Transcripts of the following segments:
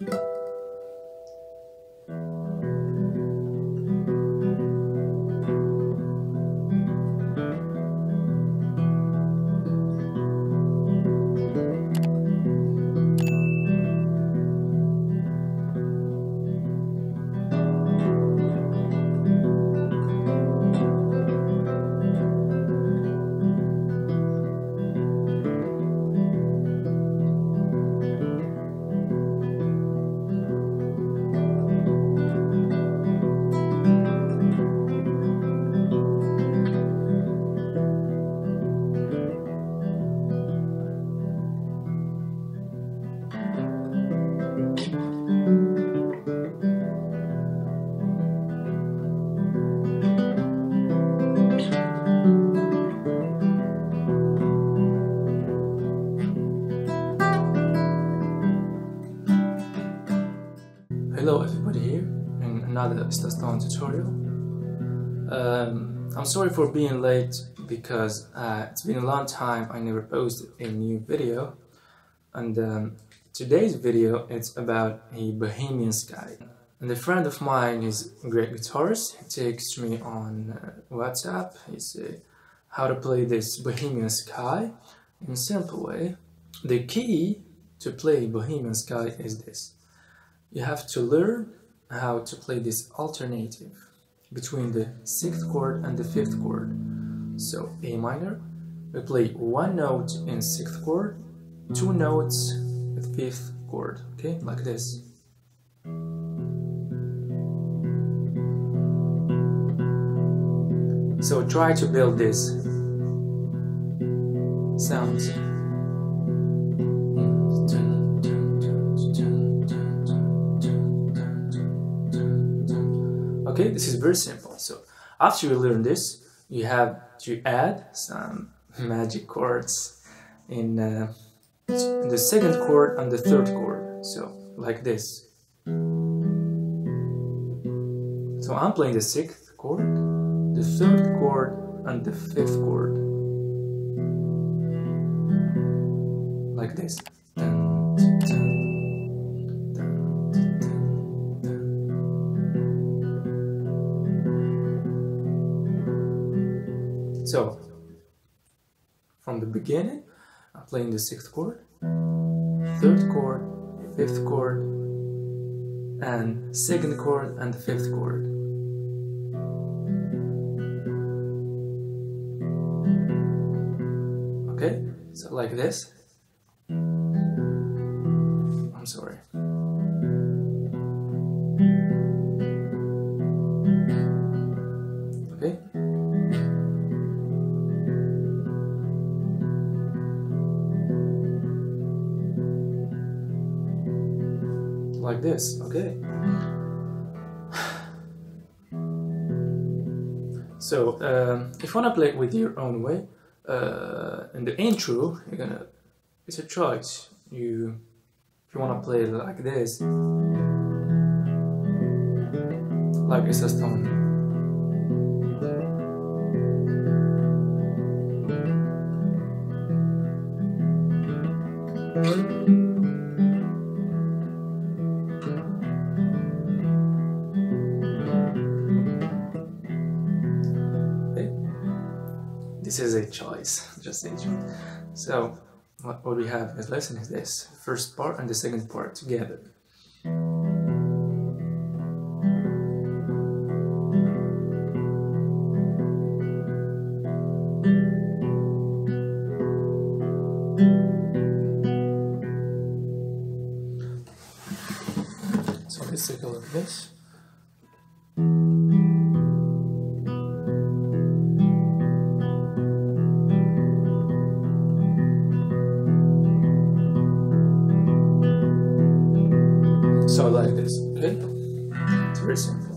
Hello in another Stone tutorial. Um, I'm sorry for being late because uh, it's been a long time I never posted a new video and um, today's video is about a Bohemian Sky. And a friend of mine is a great guitarist, he texts me on uh, WhatsApp, he said how to play this Bohemian Sky in a simple way. The key to play Bohemian Sky is this you have to learn how to play this alternative between the sixth chord and the fifth chord. So A minor, we play one note in sixth chord, two notes with fifth chord, okay, like this. So try to build this sounds. Okay this is very simple. So after you learn this you have to add some magic chords in, uh, in the second chord and the third chord. So like this. So I'm playing the sixth chord the third chord and the fifth chord. Like this So, from the beginning, I'm playing the sixth chord, third chord, fifth chord, and second chord and the fifth chord. Okay, so like this. Like this, okay? So, um, if you want to play it with your own way, uh, in the intro, you're gonna, it's a choice. You, if you want to play it like this, like Estas Tonne. This is a choice, just a choice. So what, what we have as lesson is this, first part and the second part together. So let's take a look at this. It's very simple.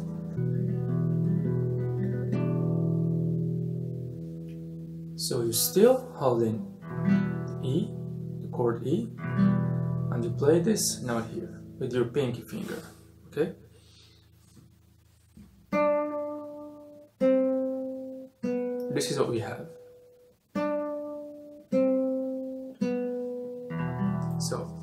So you're still holding E, the chord E, and you play this note here with your pinky finger, okay? This is what we have. So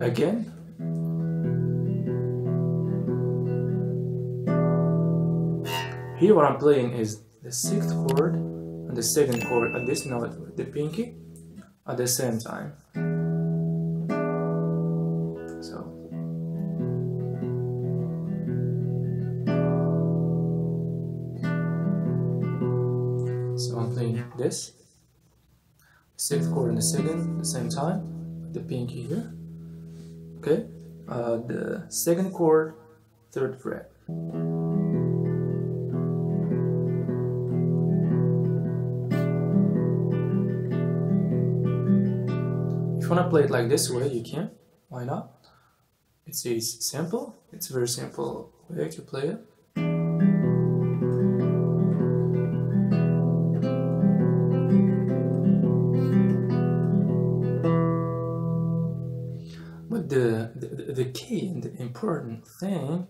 again. Here what I'm playing is the sixth chord and the second chord at this note with the pinky at the same time. So So I'm playing this sixth chord and the second at the same time the pinky here. Okay, uh, the second chord, third fret. If you want to play it like this way, you can. Why not? It's, it's simple. It's a very simple way to play it. The, the, the key and the important thing,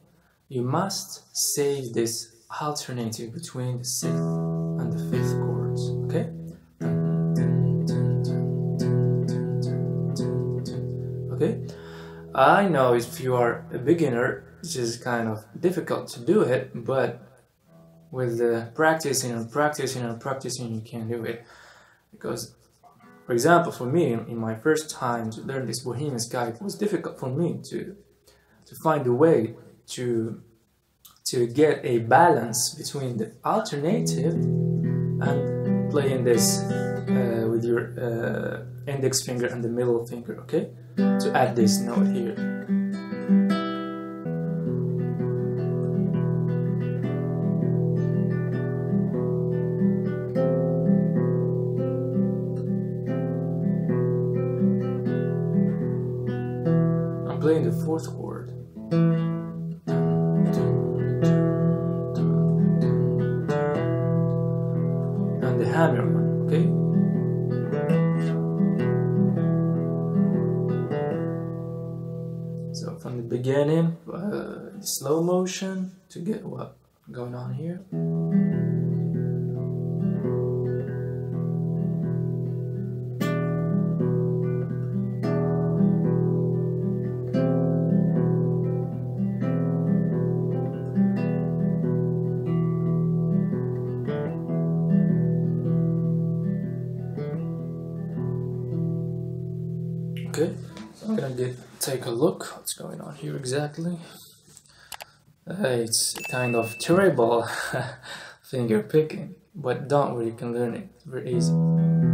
you must save this alternative between the sixth and the fifth chords, okay? okay I know if you are a beginner it's just kind of difficult to do it but with the practicing and practicing and practicing you can do it because for example for me in my first time to learn this bohemian sky it was difficult for me to to find a way to to get a balance between the alternative and playing this uh, with your uh, index finger and the middle finger okay to add this note here. And the hammer okay? So from the beginning, uh, slow motion to get what going on here. Okay, I'm gonna get take a look what's going on here exactly. Uh, it's kind of terrible finger picking, but don't worry, you can learn it very easy.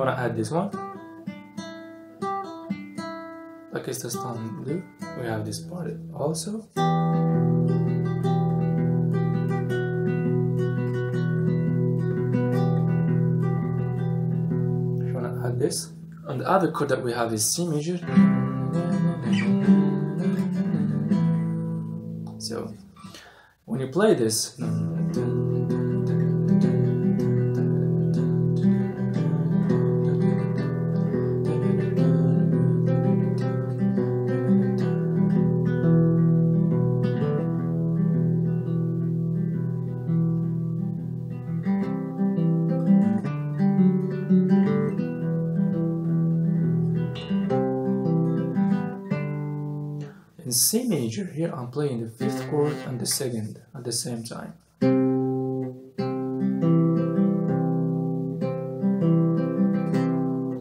Want to add this one? Like it's the stone blue we have this part also. You want to add this. And the other chord that we have is C major. So when you play this C major, here I'm playing the fifth chord and the second at the same time.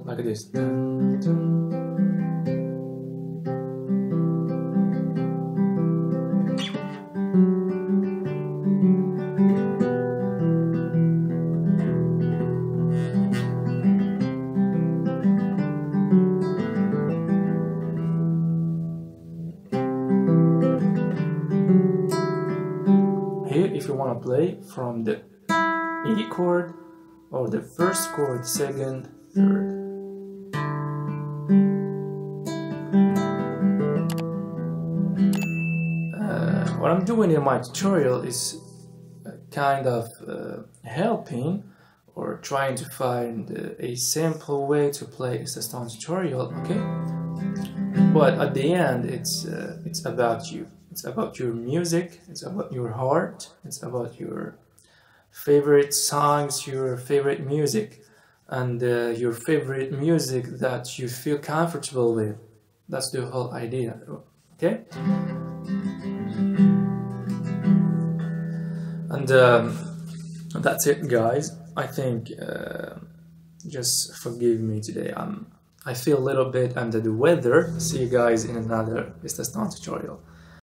Like this. Want to play from the E chord or the first chord, second, third. Uh, what I'm doing in my tutorial is kind of uh, helping or trying to find a simple way to play Stone tutorial, okay? But at the end, it's uh, it's about you. It's about your music. It's about your heart. It's about your favorite songs, your favorite music, and uh, your favorite music that you feel comfortable with. That's the whole idea, okay? And um, that's it, guys. I think uh, just forgive me today. I'm I feel a little bit under the weather. See you guys in another Business tutorial.